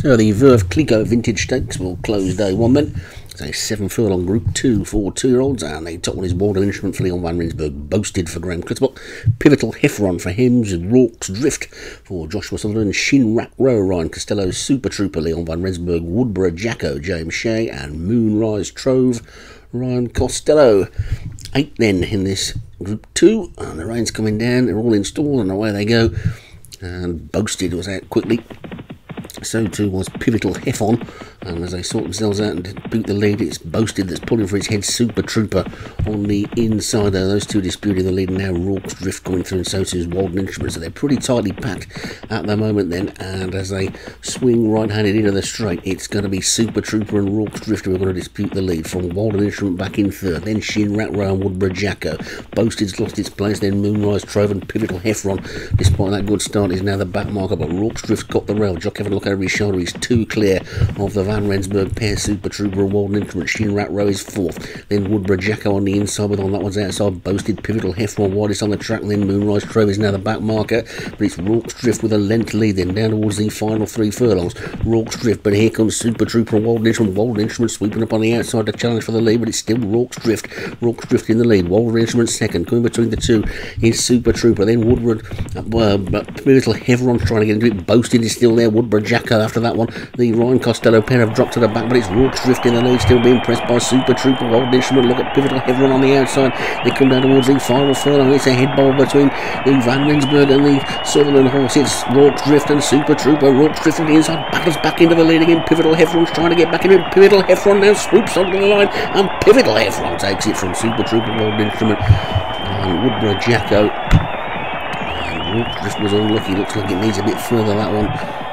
So the Veuve Clicquot Vintage Stakes will close day one then. It's a seven furlong group two for two year olds, and the top one is Walden Instrument for Leon Van Rensburg, boasted for Graham Clutterbuck, Pivotal Heffron for Hems, Rorke's Drift for Joshua Sutherland, Shin Rat Row, Ryan Costello, Super Trooper Leon Van Rensburg, Woodborough Jacko, James Shea, and Moonrise Trove, Ryan Costello. Eight then in this group two, and the rain's coming down, they're all installed, and away they go. And Boasted was out quickly so too was Pivotal Heffron, and as they sort themselves out and beat the lead, it's Boasted that's pulling for his head Super Trooper on the inside there. Those two disputing the lead now. Rorke's Drift going through, and so too is Walden Instruments. So they're pretty tightly packed at the moment then, and as they swing right-handed into the straight, it's going to be Super Trooper and Rorke's Drift who are going to dispute the lead from Walden Instrument back in third, then Shin Rat Row and Woodborough Jacko. Boasted's lost its place, then Moonrise Trove and Pivotal Heffron, despite that good start, is now the back marker, but Rorke's Drift got the rail. Jock having a look over his shoulder. He's too clear of the Van Rensburg pair Super Trooper Walden Instrument. Shin Rat Row is fourth. Then Woodborough Jacko on the inside with on that one's outside. Boasted Pivotal Heffron widest on the track. Then Moonrise Trove is now the back marker. But it's Rorke's Drift with a length lead then down towards the final three furlongs. Rorke's Drift, but here comes Super Trooper Walden Instrument. Walden Instrument sweeping up on the outside to challenge for the lead, but it's still Rorke's Drift. Rorke's Drift in the lead. Walden Instrument second. Going between the two is Super Trooper. Then Woodward, uh, Pivotal Heffron trying to get into it. Boasted is still there. Woodborough Jacko after that one. The Ryan Costello pair have dropped to the back, but it's Rorke's Drift in the lead, still being pressed by Super Trooper. Old Instrument look at Pivotal Heffron on the outside. They come down towards the final furlong. It's a head bowl between the Van Rensburg and the Sutherland horse. It's Rorke's Drift and Super Trooper. Rorke's Drift on the inside, battles back into the lead again. Pivotal Heffron's trying to get back into it. Pivotal Heffron now swoops onto the line, and Pivotal Heffron takes it from Super Trooper, Old Instrument, and Woodborough Jacko. And Rorke's Drift was unlucky. Looks like it needs a bit further, that one.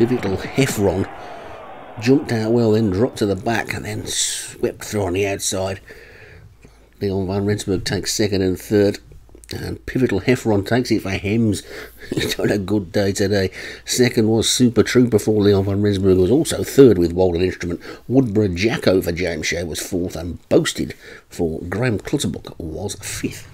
Pivotal Heffron jumped out well, then dropped to the back and then swept through on the outside. Leon Van Rensburg takes second and third. And Pivotal Heffron takes it for Hems. He's had a good day today. Second was Super Trooper for Leon Van Rensburg, was also third with Walden Instrument. Woodborough Jacko for James Shea was fourth, and Boasted for Graham Clutterbuck was fifth.